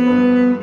Bye.